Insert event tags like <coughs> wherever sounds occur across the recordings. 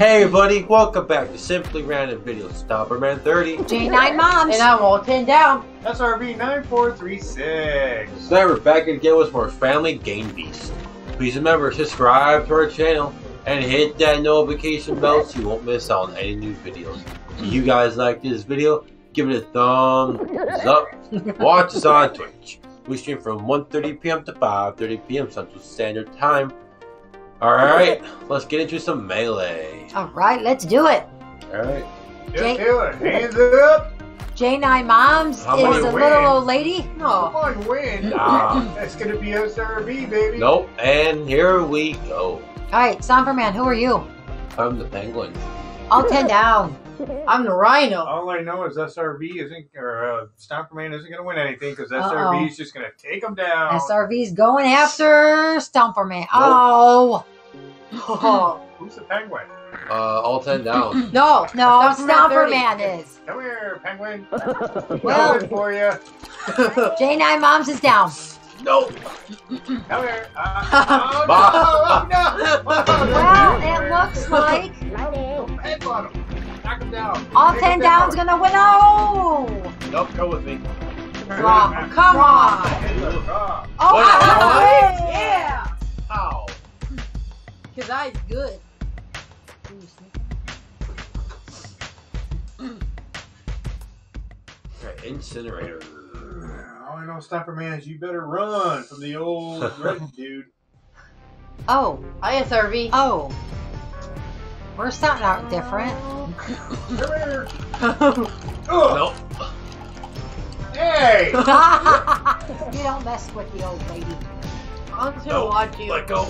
Hey everybody, welcome back to Simply Random Videos. Stomperman 30. J9 Moms. And I'm all 10 down. SRV 9436. Today we're back again with more Family Gang Beast. Please remember, to subscribe to our channel and hit that notification bell so you won't miss out on any new videos. If you guys like this video, give it a thumbs up. Watch us on Twitch. We stream from 1.30 p.m. to 5.30 p.m. Central Standard Time. Alright, let's get into some Melee. All right, let's do it. Alright. Jay- Just Taylor, hands up. J9 Moms How is a win? little old lady. Come Oh, on, win. Nah. That's gonna be SRV, baby. Nope, and here we go. All right, Stomperman, who are you? I'm the penguin. All 10 down. <laughs> I'm the rhino. All I know is SRV isn't, or uh, Stomperman isn't gonna win anything because SRV is just gonna take them down. SRV's going after Stomperman. Oh, Oh, <laughs> <laughs> Who's the penguin? Uh, all 10 down. <clears throat> no, no, Stomperman 30. Stomperman is. Come here, penguin. Well- Coming for you. J9 Moms is down. no! Come here. Uh, Bah. oh, no, oh, no. Well, it looks like Headbutt him. Knock him down. all Take 10 down's down. gonna win. Oh! Nope, go with me. Oh, come on. Oh, What? I win. Yeah. Ow. Because I'm good. Okay, incinerator. All I know, Stomperman, is you better run from the old <laughs> red dude. Oh, ISRV. oh. We're starting out different. Come here. Oh. Oh, Nope. hey. <laughs> you don't mess with the old lady. I'm just gonna No, watch you. Let go.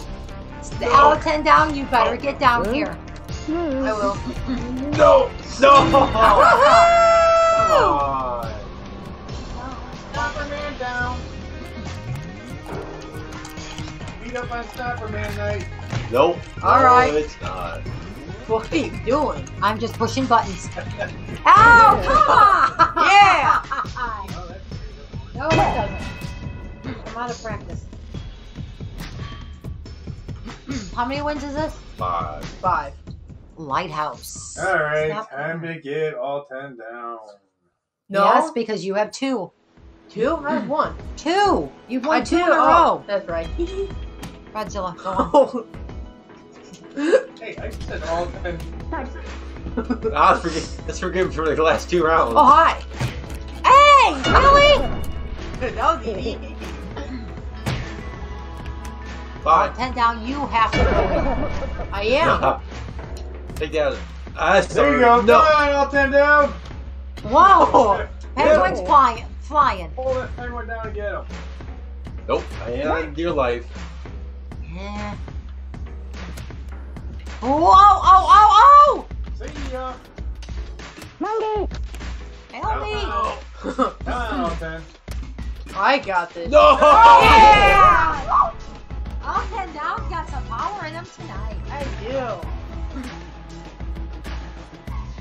Stay all 10 down, you better get down here. I will. No! No! <laughs> Come Woo! on. Stomperman down. Beat up on Stomperman night. Nope. All no, right. it's not. What are you doing? I'm just pushing buttons. <laughs> Ow! Come on! Yeah. Oh, <laughs> no, it doesn't. I'm out of practice. How many wins is this? Five. Five. Lighthouse. All right, Stop. time to get all ten down. No. Yes, because you have two. Two? I have one. Two. You've won I two do. in a Oh, row. That's right. Godzilla, go on. oh. <laughs> Hey, I said all ten. <laughs> Ah, let's forget, let's forgive him for the last two rounds. oh, hi. Hey! Really? that was easy. Five. Ten down, you have to go. I am. <laughs> Take that. Ah, There you go. No. Come on, all ten down. Whoa! <laughs> Penguin's Yeah. flying. Flying. Pull that penguin down and get him. Nope. I am on your life. Yeah. Whoa! Oh! Oh! oh, See ya. Oh! Help me! No. Come on, all ten. I got this. No! Yeah! All ten down got some power in them tonight. I do.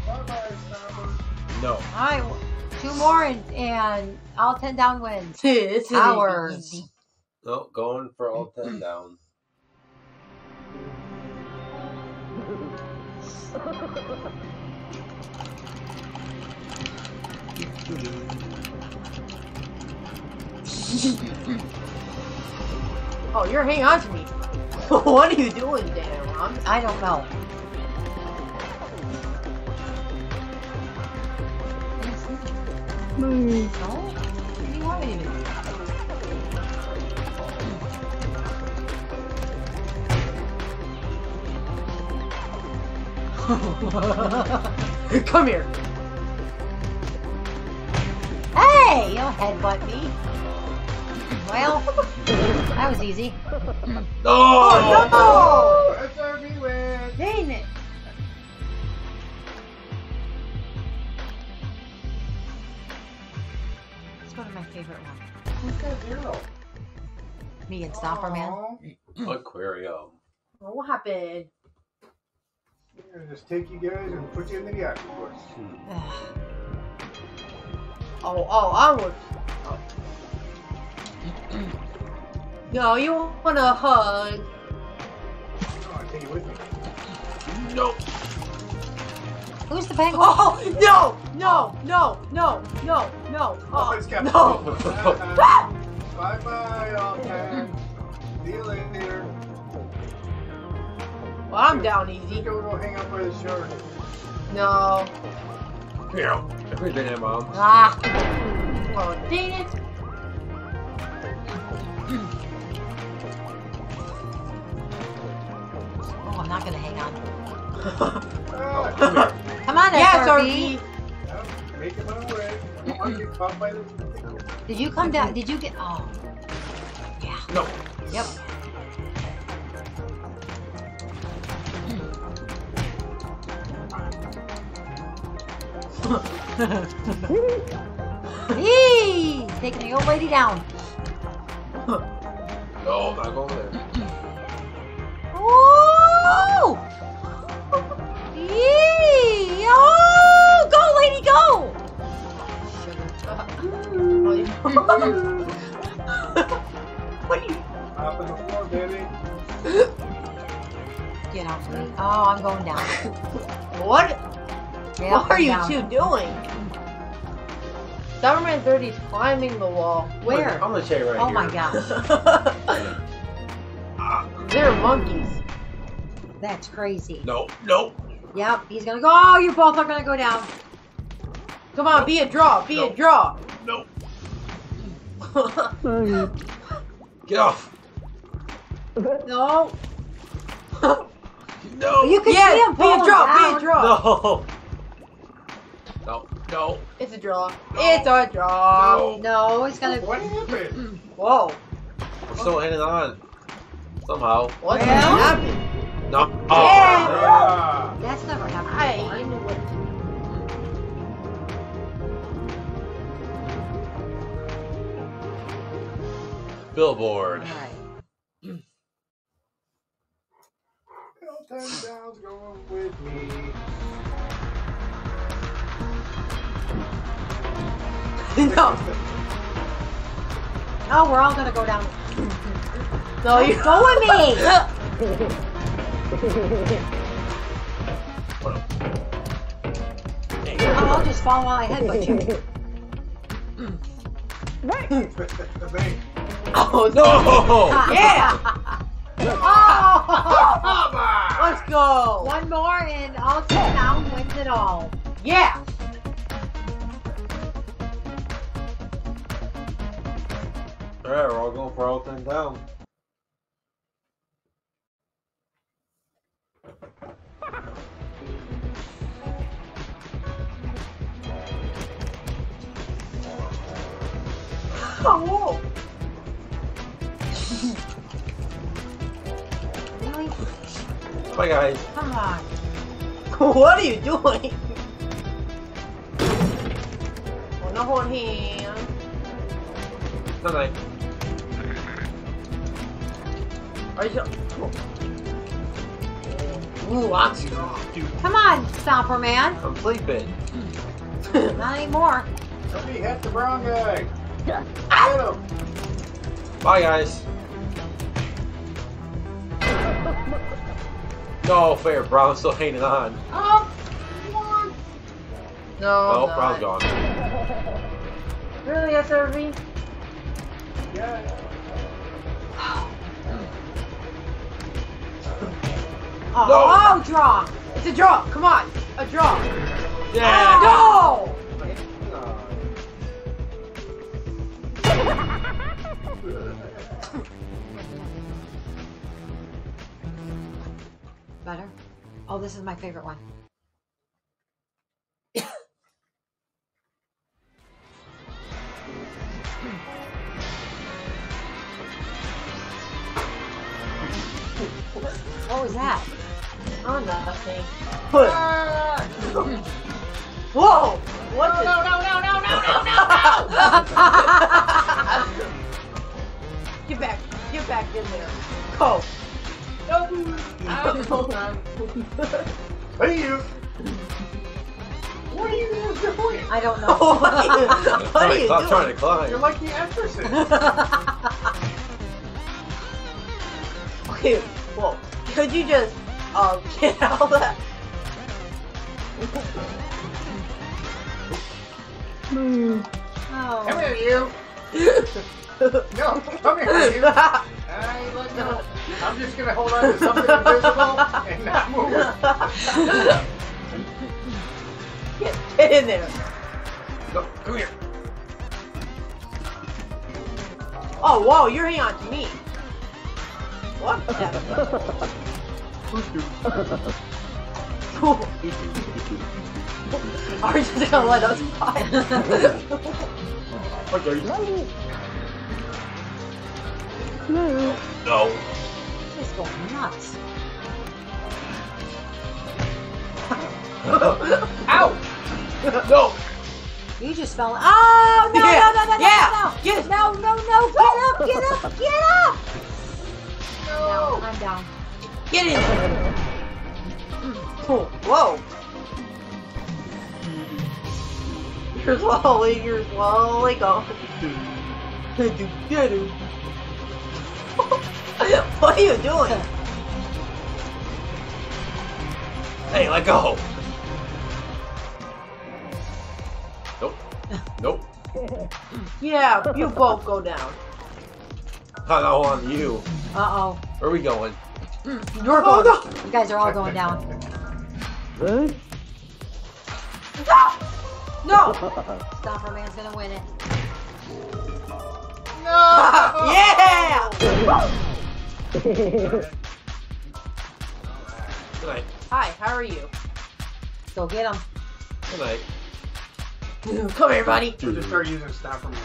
Bye bye, Stomper. No. All right, two more and, and all ten down wins. this is Hours. No, going for all ten down. <laughs> Oh, you're hanging on to me. <laughs> what are you doing, Dan? Ron? I don't know. No? What do you want me to do? <laughs> Come here. Hey! You'll headbutt me. Well, that was easy. No! Oh, SRV win. Dang it. Let's go to my favorite one. Who's got zero? Me and Stomper Man. Aw. Aquarium. What happened? We're gonna just take you guys and put you in the octopus. <sighs> Oh, oh, I was. <clears throat> Yo, you want a hug? Oh, I'll take you with me. Nope. Who's the penguin? Oh no! No! No! No! No! No! Oh, Oh, it's Captain. no! bye bye, all time. See you later. Well, I'm down You easy. go go hang out by the shore. No. Yeah. Every day, mom. Ah, Oh, dang it. oh, I'm not gonna hang on. Ah, <laughs> Come. Come on, Yes, SRV. RP. I'm making my way. I don't want to get caught by the. Did you come down? Did you get? Oh, yeah. No. Yep. <laughs> Eee! Taking the old lady down. No, I'm not going there. Woo! Yee! Oh! Go, lady, go! <laughs> What are you? Hop in the floor, baby. Get off me. Oh, I'm going down. What? Yeah, what are you down. two doing? Stomperman 30 is climbing the wall. Where? I'm gonna check right Oh here. Oh my gosh. <laughs> They're monkeys. That's crazy. No, no. Yep, he's gonna go. Oh, you both are gonna go down. Come on, be a draw, be a draw. No. <laughs> Get off. No. <laughs> No. You can see yeah, him be a falling draw, be a draw. No. No. No. It's a draw. It's a draw. No. No, he's gonna. What happened? <clears throat> Whoa. I'm still hanging on. Somehow. What Well? happened? No. Yeah. Ah. That's never happened. I before. knew what. Billboard. All right. Ten sounds going with me. <laughs> no. Oh, we're all gonna go down. No, you Go with me. I'll just fall while I headbutt you. bank. Oh no. <laughs> Oh. Yeah. Oh! Let's go. One more and all ten down wins it all. Yeah. All right, we're all going for all ten down. Oh. Really? Bye, guys. Come on. <laughs> What are you doing? On the horn hand. Good night. Are you? Ooh, I'm. Come on, Stomper Man. I'm sleeping. <laughs> Not anymore. Somebody hit the brown guy. Yeah. Hit him. Bye, guys. No fair. Brown's still hanging on. Oh. No. Oh, not. Brown's gone. Really, SRV? Yeah. Oh, No. oh, draw. It's a draw. Come on, a draw. Yeah. No. <laughs> Better. Oh, this is my favorite one. <coughs> <coughs> <coughs> What was that? Oh, nothing. <laughs> Whoa! What the? no, no, no, no, no, no, no! <laughs> Get back! Get back in there! Go! <laughs> Hey, you. What are you doing? I don't know. what are you, what are you Stop trying to climb. You're like the actresses. Okay, well, could you just uh, <laughs> get out of that? Oh. Come here, you. No, come here, you. I ain't letting go. I'm just gonna hold on to something invisible and not move. Get, get in there. No, come here. Oh, whoa, you're hanging on to me. What? Are you just gonna let us fight? Okay. No. He's going nuts. Ow! No! You just fell. Oh no Yeah, no no no no yeah, no no no no! Get up! Get up! Get up! No, I'm down. Get in there. Whoa. You're slowly, you're slowly going. what are you doing? Hey, let go! Nope. Nope. <laughs> Yeah, you both go down. I don't want you. Uh oh. Where are we going? You're going down. You guys are all going down. No! Stomper Man's gonna win it. No! <laughs> yeah! Good night. Hi, how are you? Go get him. Good night. <laughs> Come here, buddy. We'll just start using stuff from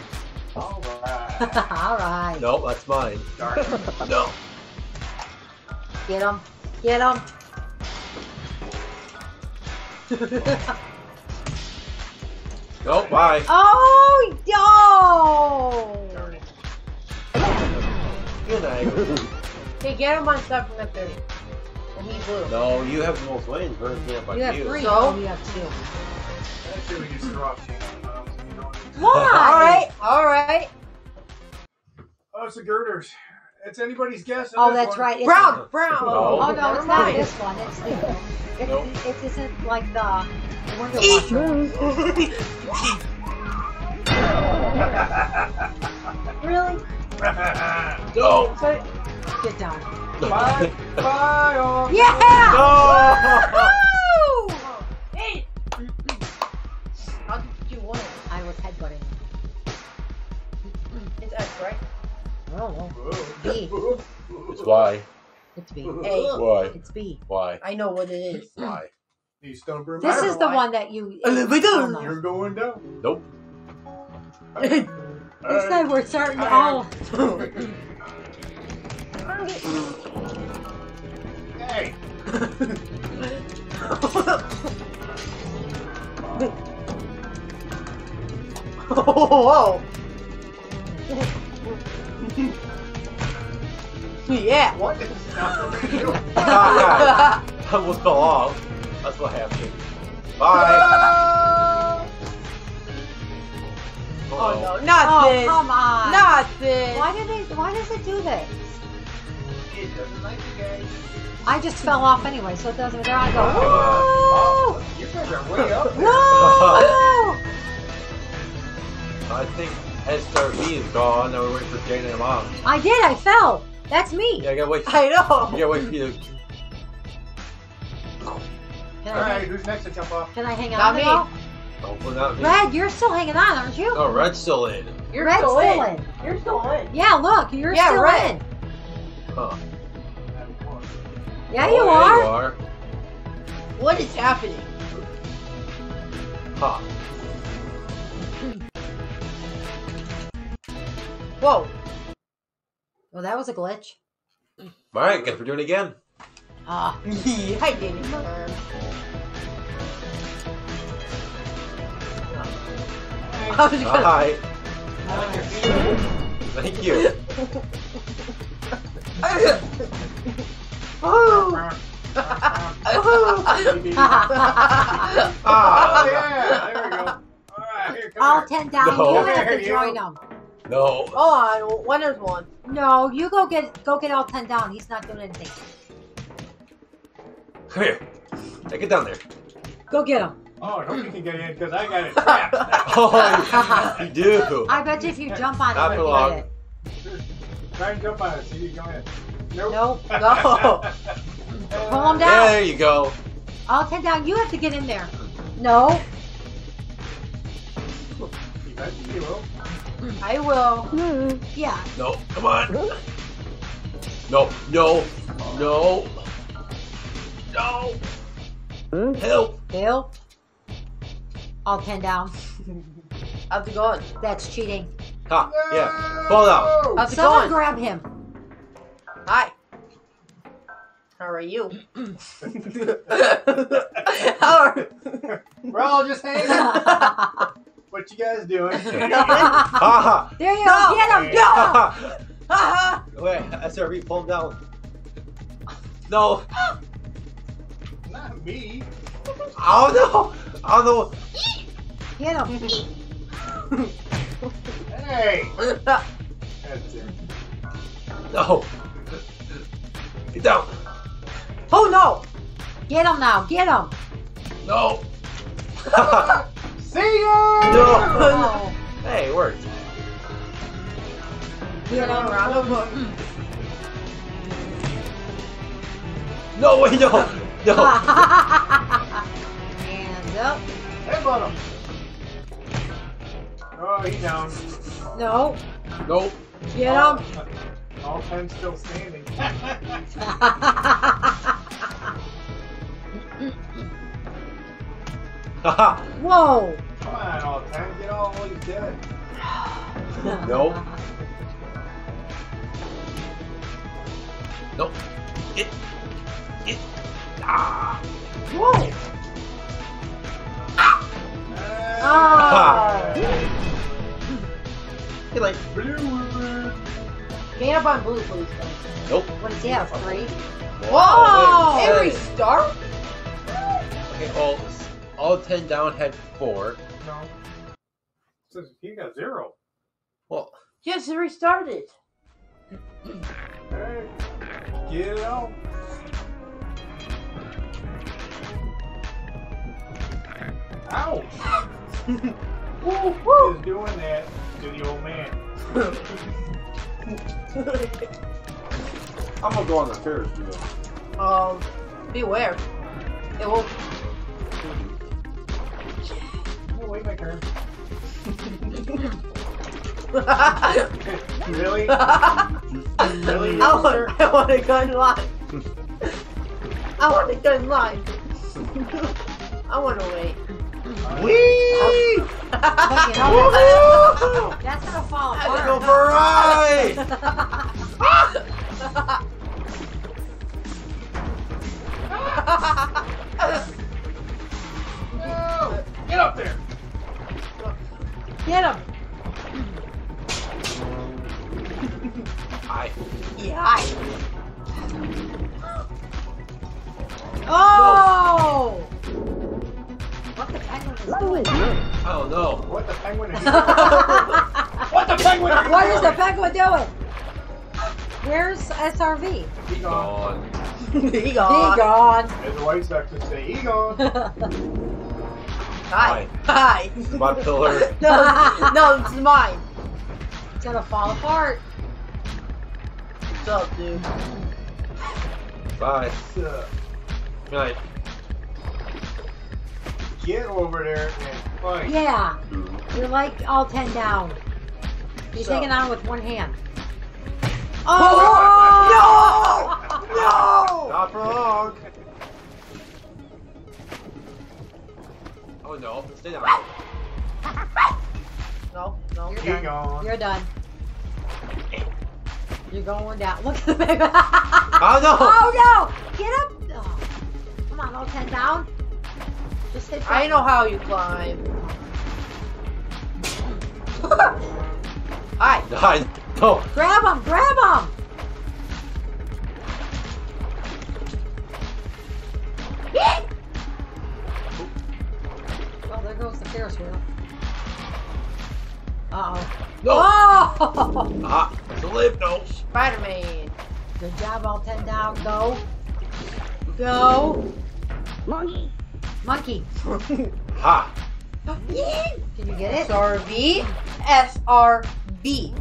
Alright. <laughs> all right. Nope, that's mine. Darn it. No. Get him. Get him. Nope, <laughs> bye. Oh no! Darn it. Good night. Hey, get him on stuff from the 30. And he's blue. No, you have the most wins. We're gonna up by You have you. three. So? Oh, you have two. Actually, we just throw off channel. Um, you know, Why? Alright, alright. Oh, it's the girders. It's anybody's guess. Oh, this that's one. right. It's Brown, brown. No. Oh no, it's not this one. It's the. It, Nope. it isn't like the. the Wonder Eat. Washer. <laughs> Really? <laughs> No. Get down. bye, bye, all. Yeah! No. Woo! Hey! How did you win? I was headbutting. It's X, right? I. B. It's why. It's B. Why? It's B. Why? I know what it is. Why? You stone broom. This is the why. one that you. A little bit Oh, of- no. You're going down. Nope. <laughs> This time we're starting to all. Hey. <laughs> Oh, whoa! <laughs> yeah. What is not you? I will fall off. That's what happened. Bye. Oh no, not Oh, this. come on. Not this. Why did they? Why does it do this? It doesn't like you guys. I just fell off anyway, so it doesn't. There I go. Oh, you guys are way up there. Whoa! <laughs> I think SRV is gone. Now we're waiting for Jane and mom. I did. I fell. That's me. Yeah, I gotta wait. I know. You know. gotta wait for you. to- Can, All who's next to jump off? can I hang Not on? me. now? Hopefully not me. Red, you're still hanging on, aren't you? No, Red's still in. You're Red's still still in. in. You're still in. Yeah, look, you're Yeah, still Red. in. Huh. Yeah, Oh, you there are. You are. What is happening? Huh. Whoa. Well, that was a glitch. Alright, guess we're doing it again. Ah. Yeah, I did it. I was gonna. Alright. Thank you. Oh. <laughs> Oh, Ah. yeah, there we go. All right, here, come All here. ten down. No. You have There to you join go. them. No. Oh, Hold on, one is one. No, you go get go get all ten down. He's not doing anything. Come here. Hey, get down there. Go get him. Oh, nobody can get in because I got it trapped. <laughs> Oh, you do. I bet you if you jump on Not it, for you long. get it. Try and jump on it. See if you can go in. Nope. Nope. <laughs> No. Pull him Yeah, down. there you go. All ten down. You have to get in there. No, Eventually you will. I will. Yeah. No, come on. No, no, no, no. Help. Bill. All ten down. How's it going? That's cheating. Ha, yeah. Fall out. How's it Someone going? grab him. Hi. How are you? <laughs> <laughs> How are We're all just hanging. there <laughs> what you guys doing? <laughs> <laughs> Ha you go. No. Get him. ha. Get him. ha. Wait, SRV, pull him down. No. Not me. Oh no. Oh no. Get him. Hey. That's it. No. Get down. Oh no! Get him now. Get him. No. <laughs> See ya. No. Oh. Hey, it worked. Get him. Round of applause. No, wait, no. No. <laughs> Hands up. Headbutt him. Oh, he's down. No. Nope. Get him. All ten still standing. <laughs> <laughs> Haha. <laughs> Whoa. Come on, all ten. Get all while he's dead. Nope. Nope. It. It. Ah. Whoa. Ah. Get like. Blue. Get up on blue, please. Nope. What does he have? Three? Whoa! wait, It wait. restart? Okay, all, all ten down had four. No. Says he got zero. Well, Yes, it restarted. Hey, get it out. Ouch! <laughs> Woo, woo. Is doing that to the old man. <laughs> I'm gonna go on the Ferris wheel. um, beware. It will. Wait my turn. I really? Really? want, I want a gun line. I want a gun line. I want to wait. Whee! You know, that's gonna fall Let's apart. go for a ride! No! Get up there! Get him. Hi. yeah. Oh! What the penguin is doing? I don't. What the penguin is doing? <laughs> what the penguin is what is the penguin doing? Where's SRV? <laughs> He gone. He Gone. he He gone. gone. As the White Sox would say, he gone. Hi. Hi. My pillar. no, no, this is mine. it's gonna fall apart. What's up, dude? Bye. Good night. Get over there and fight. Yeah. Mm-hmm. You're like all ten down. He's So- hanging on with one hand. Oh! <laughs> Oh! <laughs> Not for long. Oh no, stay down. No, no. You're He done. gone. You're done. You're going down. <laughs> Look at the big. <laughs> Oh no! <laughs> Oh no! Get up! Oh. Come on, all ten down. Just hit. I know how you climb. Hi. I no. Grab him! Grab him! No. Oh! Ah, the lymph nodes. Spider-Man. Good job, all ten down. Go. Go. Monkey. Monkey. ha! Yeah. Can you get it? SRV. SRV.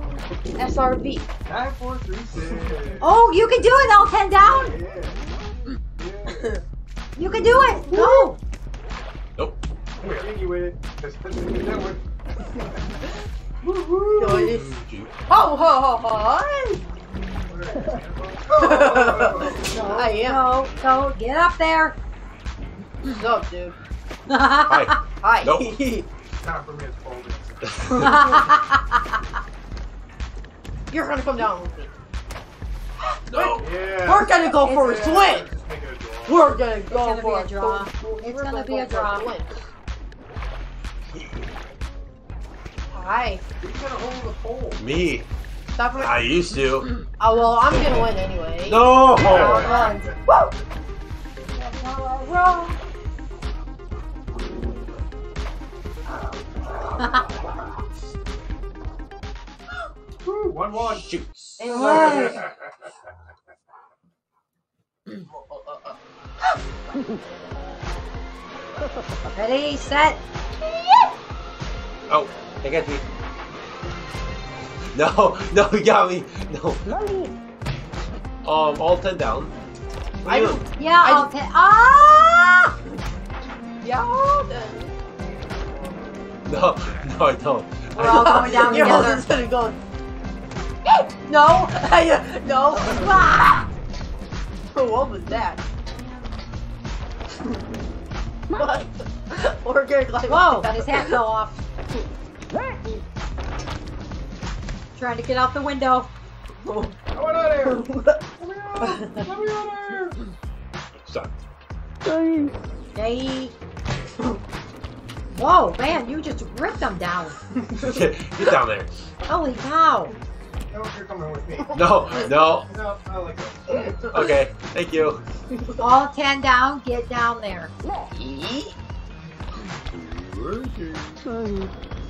SRV. Nine, four, three, six. Oh, you can do it, all 10 down. Yeah. Yeah. You can do it. Go. Nope. Come here, Iggy with it. Let's let's get that one. No, it is. Shoot. Ho ho ho ho! <laughs> I am. Go, go, get up there. What's up, dude? <laughs> Hi. Hi. Nope. <laughs> Time for me to fold it. You're gonna come down with me. No. Yeah. We're gonna go for a Yeah. swim. Just make it a draw. We're gonna go gonna be for a draw. It's gonna be a draw. Swim. Hi. Who's gonna hold the pole? Me. Stop. I used to. Oh well, I'm gonna win anyway. No. Round one. Woo! Woo, one one. Shoot. It was. <laughs> Ready, set. Oh, they got me. No, <laughs> no, you got me. No. Um, all ten down. I are do. doing? Yeah, I- all 10. Ah! Yeah. then. No, <laughs> no, I don't. We're all going down <laughs> You're together. just gonna go. No. no. Ah! What was that? what? We're gonna climb Whoa, up his hat fell off. Trying to get out the window. I want out here. Let me out. Let me out here. Stop. Hey. Whoa, man, you just ripped them down. Get, get down there. Holy cow. No, you're coming with me. No, no. No, I like it. Okay, thank you. All 10 down, get down there.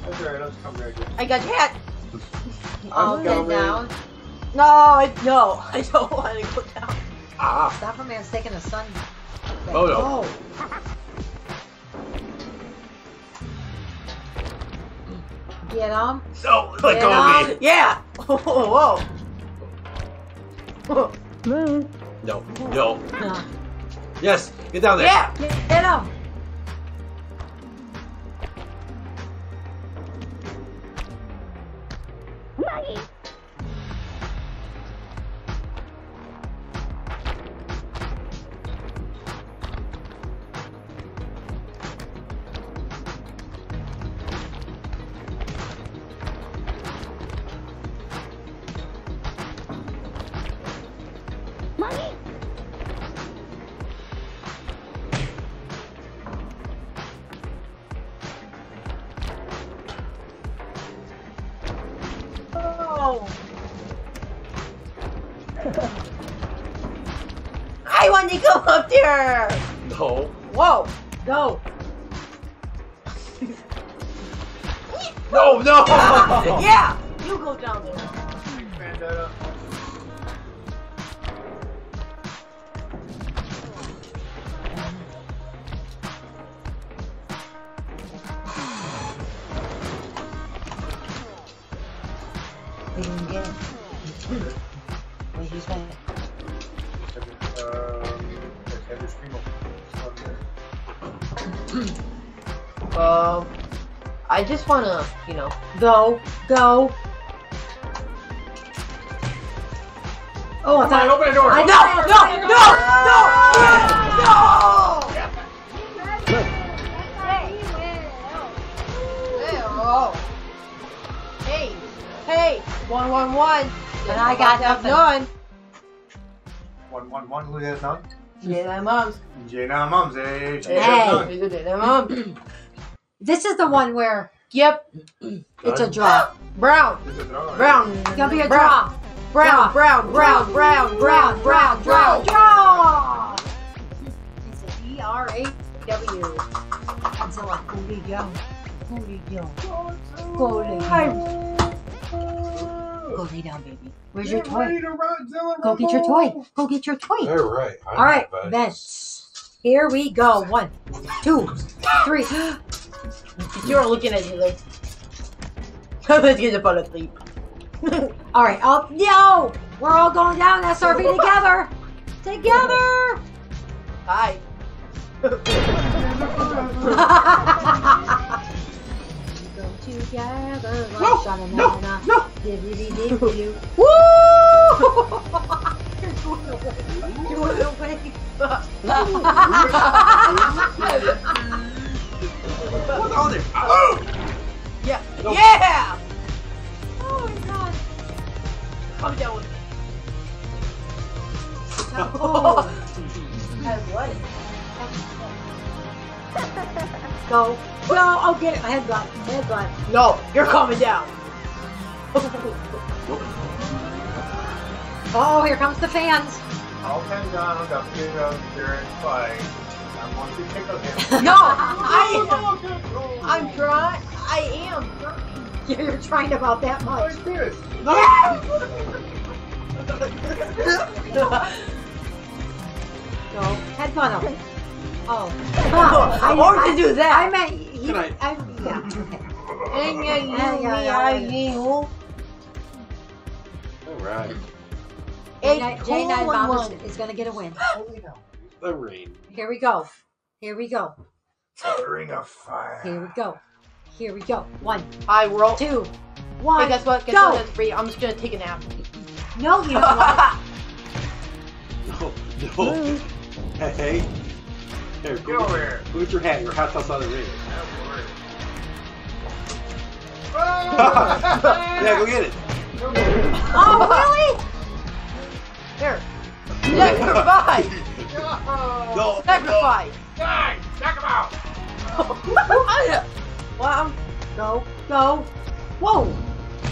That's alright, I'll just come back here. I got your hat. All <laughs> I'm 10 coming. down. No, I no, I don't <laughs> want to go down. Ah, Superman's taking a sun. Oh, no. Get him. no, let Get go of me. Yeah. <laughs> Whoa. Whoa. No, no. Yes, get down there. Yeah. Get him. Up there. No. Whoa. Go. No, no. <laughs> yeah. You go down I just wanna, you know. Go. Go. Oh, I thought. open the door. I Open know. the door. No. No. Oh. Hey, hey, one, one, one. And I got nothing. none. One, one, one. Who has none? Yeah, that mom's. J9 Moms, eh? She Hey, has none. you did that, mom. <clears throat> This is the one where Yep, it's a draw. brown, It's a draw. brown. It's gonna be a brown. draw. Brown, brown, brown, brown, brown, brown, brown. draw. It's a D R A W. It's a like Cody Jones. Cody Jones. Go lay down. Go lay down, baby. Where's your Get ready toy? to run, Zilla Go get your toy. Go get your toy. All right. All right, Ben. Here we go. One, two, three. <gasps> <gasps> <gasps> You're looking at me like. Let's get the fun asleep. All right. Oh no, we're all going down SRV <laughs> together. Together. Hi. Go together. No, like no, sha-na-na-na. no. Woo! You're going away. You're going away. Yeah. No. Yeah! Oh my god. Calm down with me. Oh. As what? Go. Go. Oh, get it. Headbutt. Headbutt. No, you're calming down. <laughs> Oh, here comes the fans. All ten down, I'm up, get up there and fight. I want to tickle <laughs> him. No, <laughs> I, I'm trying. I am trying. <laughs> You're trying about that oh, much. Like this. Go. Headbutt him. Oh. I want to do I that. meant. He, Can I- I, yeah. Okay. Yeah, yeah, yeah, yeah. Alright. J9 Eight, J9 two, Mom one, is, is going to get a win. <gasps> Oh, the rain. Here we go. Here we go. Ring of fire. Here we go. Here we go. One, I roll. Two, one. Hey, guess what? Guess go. what? That's free. I'm just gonna take a nap. No, you don't want <laughs> No, no. Hey. Here, go over here. go get your hat. Your hat's outside the ring. Ah! <laughs> Yeah, go get it. Oh, really? Here. Sacrifice. No. No. Sacrifice. Die! Knock him out! <laughs> well, I'm Go, go. Whoa.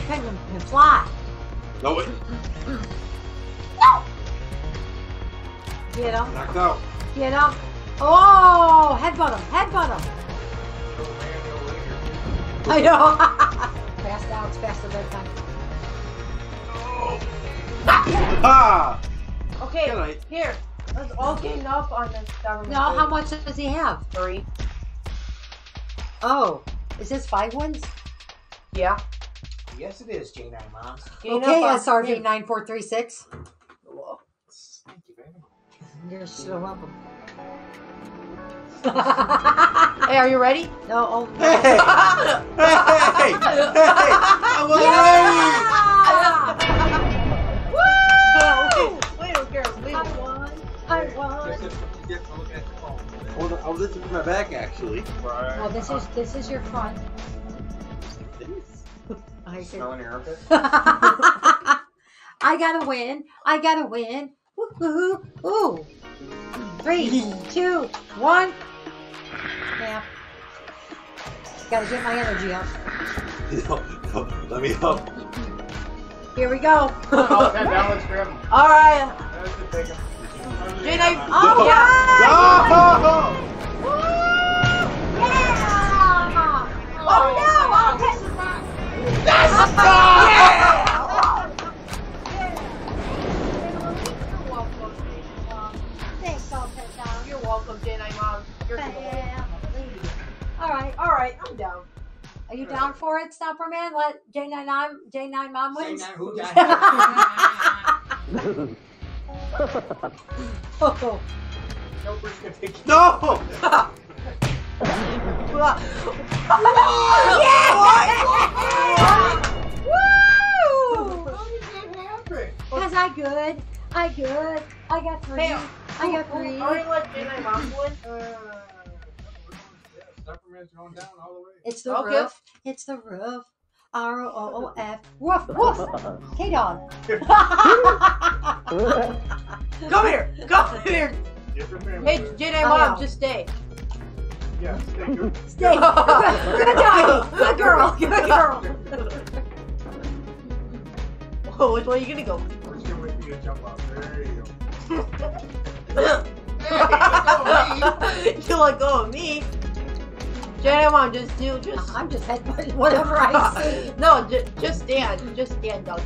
Penguin can fly. No, wait. Get him. Knocked out. Get him. Oh, headbutt him. Headbutt him. I know. <laughs> fast out. It's faster bedtime. Ah! okay. Here. Let's all gang up on this government. Now, how much does he have? Three. Oh, is this five ones? Yeah. Yes, it is, J9 Moms. Gang Okay, up SRV nine four three six. Thank you very much. You're so welcome. <laughs> Hey, are you ready? no, oh, no. <laughs> Hey! Hey! Hey! I'm on Yeah! Woo! Wait, don't care. Leave I it. won. I won. This is what you get for looking at the phone. the ring! I was listening to my back, actually. Right. Well, this is this is your front. I said, Smelling your armpit? <laughs> I gotta win. I gotta win. Woo Ooh. Three, two, one. Yeah. Gotta get my energy up. No, no, let me up. Here we go. All down, let's grab him. All right. That's the take him. J9. Oh, No. yeah! No! Oh no! I'll catch the back. Thanks, I'll catch down. You're welcome, J9 Mom. You're cool. All right. All right, I'm down. Are you down for it, Stomperman? Let J9 J9 Mom wins. oh, No, we're just gonna take. No! Woo! How did that happen? Cause I good. I good. I got three. Hey, I got three. Are we let J9 Mom win? Superman's going down all the way. It's the Okay. roof. It's the roof. R O O F. Woof woof. <laughs> K dog. <laughs> Come here. Come here. Yes, sir, ma'am. Hey, J9 Oh, Mom, just stay. Yeah, stay good. <laughs> Stay. Good, good doggy. Good girl. Good girl. Oh, which way are you gonna go? We're just gonna wait for you to jump out. There you go. you let go of me. J9 Mom, just do, just. I'm just headbutting whatever I <laughs> see. No, just, just stand. Just stand, doggy.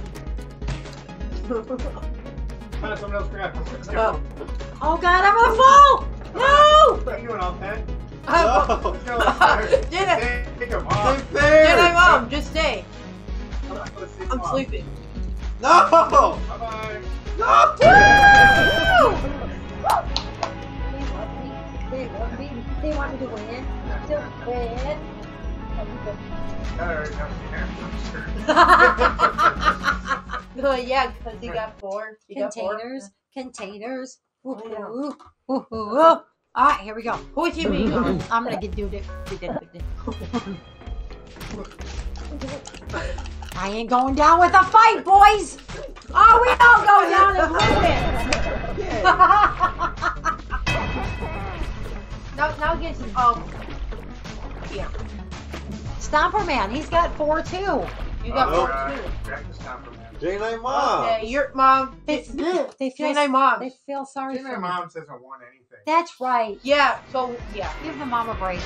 Find someone else grab him. Let's Uh. Oh God, I'm gonna fall. No. What are you doing, all ten? I'm- No. <laughs> No, let's Did it? Take him off. Stay fair. J9 Mom, just stay. Let's take I'm sleeping. No. Bye-bye. No. They love me. They love me. They want me to win. To win. Alright, <laughs> now see hamster. No, yeah, because he got four. He got four. Containers. Containers. Ooh, Oh, ooh, ooh, ooh, ooh. All right, here we go. Who is he being on? <laughs> I'm gonna get do it. I ain't going down with a fight, boys. Oh, we all go down and win. <laughs> Now, now get um. Yeah, Stomper man, he's got four too. you got Nope. four too. Practice time for. J9 mom. Okay, your mom. They, they feel J9 mom. they feel sorry Tina for me. Moms hasn't won anything. That's right. Yeah. So yeah. Give the mom a break.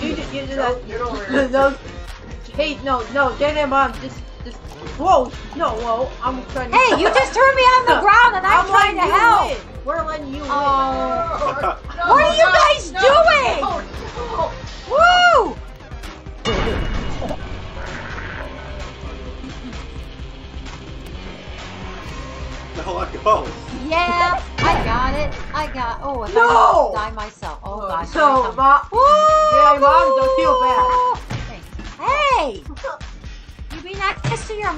You just you Get just o- Get over here. <laughs> those. Hey, no, no, J9 mom, just, just. Whoa, no, whoa, I'm trying to. Hey, you <laughs> just turned me on the ground and I'm, trying to help. win. We're letting you win. Oh, No, <laughs> what are you guys no, doing? no, no. woo! No, let go. Yeah, I got it. I got. Oh, if No! I die myself. Oh gosh. So, here I mom. Woo! Uh, yeah, Mom, don't feel bad.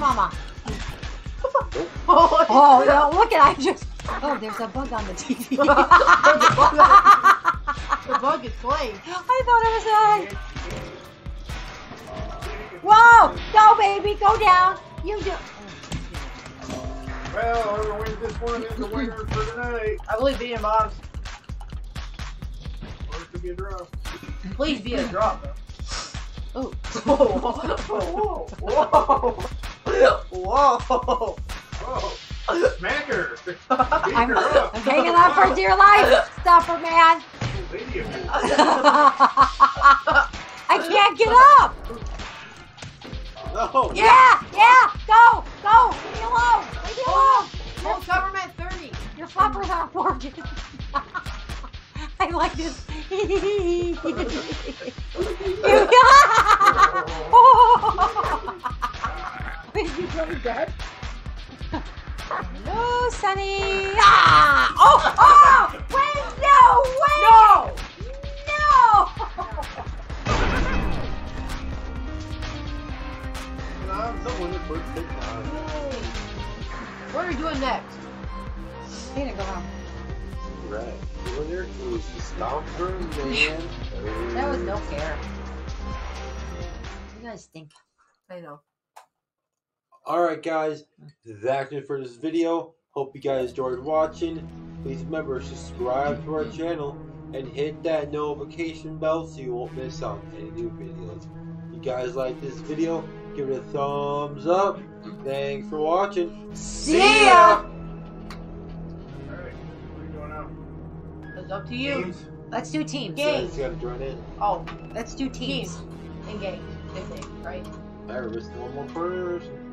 Mama. <laughs> oh, Oh no! Look at I just. Oh, there's a bug on the TV. <laughs> <laughs> the bug is playing. I thought it was a. Whoa! Go, baby, go down. You do. Well, whoever wins this one is the winner for tonight. I believe being moms. Or it could be a draw. Please be a draw, though. Oh, Whoa, whoa, whoa, whoa. Oh, smack her. Beat I'm, her. I'm hanging on for dear life, Stomper man. Lady of you. I can't get up. No. Yeah, yeah, go, go. Leave me alone. Leave me alone. Full government 30. Your flappers aren't working. <laughs> I like this. <laughs> <laughs> Wait, you really dead? No, Sunny. Ah! Oh! Oh! Wait! No! Wait! No! I'm the winner for tonight. What are we doing next? Here go home. Right. The winner is the Stomper Man. <laughs> That was no fair. You guys stink. I know. Alright guys, that's it for this video. Hope you guys enjoyed watching. Please remember to subscribe to our channel and hit that notification bell so you won't miss out on any new videos. If you guys like this video, give it a thumbs up. Thanks for watching. See ya! Alright, what are you doing now? It's up to you. Games? Let's do teams. Game. You guys gotta join in. Oh, Let's do teams. teams. And games. Same thing, right? Alright, listen one more person.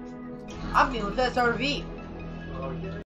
I'm SRV. Oh, yeah.